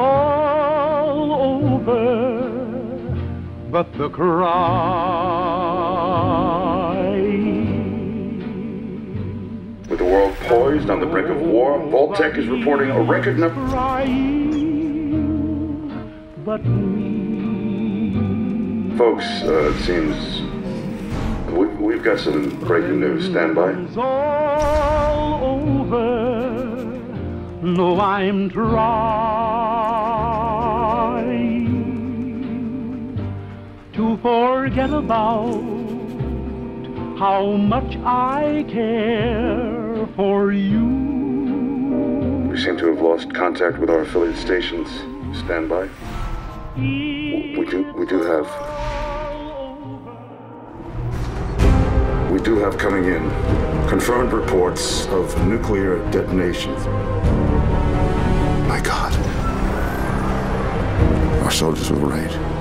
all over, but the cry. With the world poised on the brink of war, Vault-Tec is reporting a record number. Folks, uh, it seems we, have got some breaking news. Stand by. No, I'm trying. Forget about how much I care for you. We seem to have lost contact with our affiliate stations. Stand by. We do. We do have. We do have coming in confirmed reports of nuclear detonations. My God. Our soldiers were right.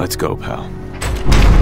Let's go, pal.